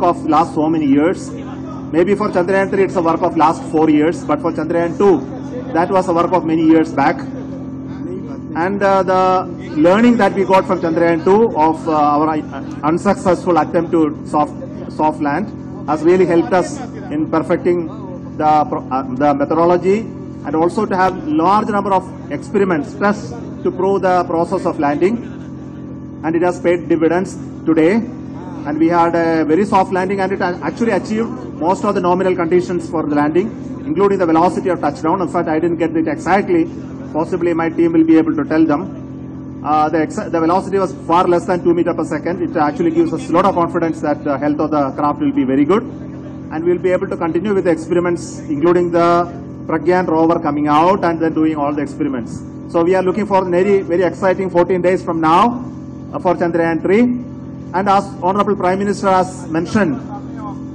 of last so many years. Maybe for Chandrayaan 3 it's a work of last four years, but for Chandrayaan 2 that was a work of many years back. And uh, the learning that we got from Chandrayaan 2 of uh, our unsuccessful attempt to soft, soft land has really helped us in perfecting the, uh, the methodology and also to have large number of experiments tests to prove the process of landing and it has paid dividends today. And we had a very soft landing and it actually achieved most of the nominal conditions for the landing, including the velocity of touchdown. In fact, I didn't get it exactly. Possibly my team will be able to tell them. Uh, the, the velocity was far less than 2 meter per second. It actually gives us a lot of confidence that the health of the craft will be very good. And we'll be able to continue with the experiments, including the Pragyan rover coming out and then doing all the experiments. So we are looking for very, very exciting 14 days from now uh, for Chandrayaan 3. And as Honorable Prime Minister has mentioned,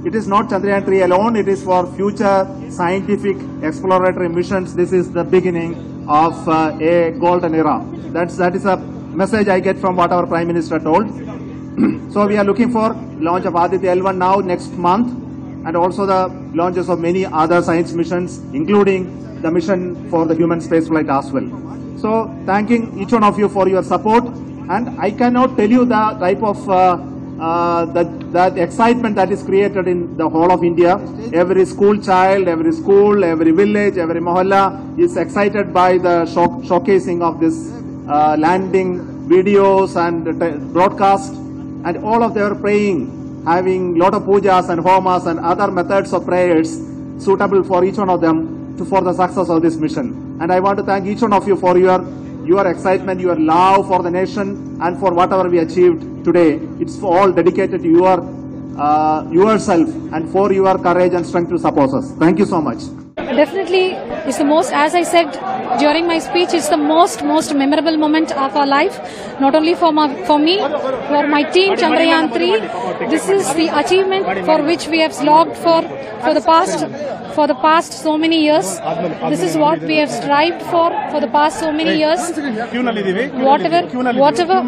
it is not Chandrayaan 3 alone, it is for future scientific exploratory missions. This is the beginning of uh, a golden era. That's, that is a message I get from what our Prime Minister told. so we are looking for launch of Aditya L1 now next month and also the launches of many other science missions, including the mission for the human spaceflight as well. So thanking each one of you for your support and I cannot tell you the type of uh, uh, that, that excitement that is created in the whole of India. Every school child, every school, every village, every mohalla is excited by the show, showcasing of this uh, landing videos and broadcast and all of them are praying, having lot of pujas and homas and other methods of prayers suitable for each one of them to, for the success of this mission. And I want to thank each one of you for your your excitement, your love for the nation, and for whatever we achieved today. It's all dedicated to your uh, yourself and for your courage and strength to support us. Thank you so much. Definitely, it's the most, as I said during my speech, it's the most, most memorable moment of our life. Not only for my, for me, for my team, Chandrayaan 3. This is the achievement for which we have slogged for, for the past, for the past so many years. This is what we have strived for, for the past so many years. Whatever, whatever,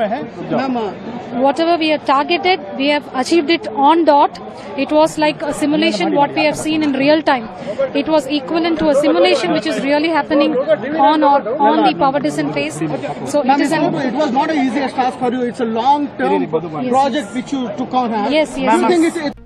whatever we have targeted, we have achieved it on dot. It was like a simulation what we have seen in real time. It was equivalent to a simulation which is really happening on or on the power descent phase. So it it's an it was not an easiest task for you. It's a long-term project which you took on hand. Yes, yes, Do you think yes. it's,